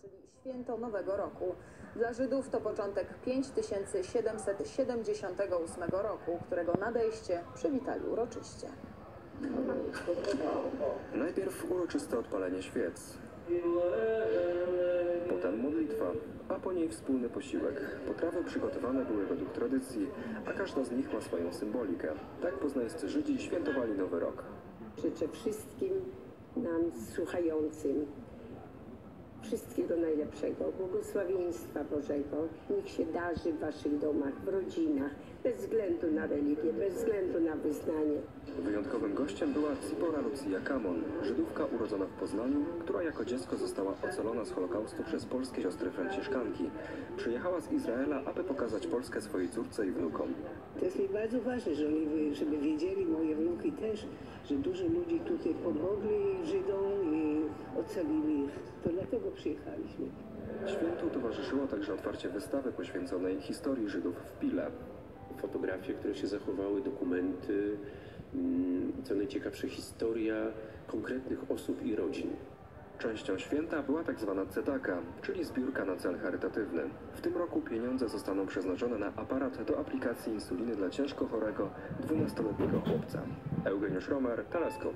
czyli święto Nowego Roku. Dla Żydów to początek 5778 roku, którego nadejście przywitali uroczyście. Najpierw uroczyste odpalenie świec. Potem modlitwa, a po niej wspólny posiłek. Potrawy przygotowane były według tradycji, a każda z nich ma swoją symbolikę. Tak poznańscy Żydzi świętowali Nowy Rok. Życzę wszystkim nam słuchającym wszystkiego najlepszego, błogosławieństwa Bożego. Niech się darzy w waszych domach, w rodzinach, bez względu na religię, bez względu na wyznanie. Wyjątkowym gościem była Cipora Lucia Kamon, Żydówka urodzona w Poznaniu, która jako dziecko została ocalona z Holokaustu przez polskie siostry franciszkanki. Przyjechała z Izraela, aby pokazać Polskę swojej córce i wnukom. To jest mi bardzo ważne, żeby, żeby wiedzieli moje wnuki też, że dużo ludzi tutaj pomogli Żydom i ocalili ich. To przyjechaliśmy. Świętu towarzyszyło także otwarcie wystawy poświęconej historii Żydów w Pile. fotografie, które się zachowały, dokumenty, mm, co najciekawsze historia konkretnych osób i rodzin. Częścią święta była tak zwana cedaka, czyli zbiórka na cel charytatywny. W tym roku pieniądze zostaną przeznaczone na aparat do aplikacji insuliny dla ciężko chorego 12-letniego chłopca. Eugeniusz Romer, Teleskop.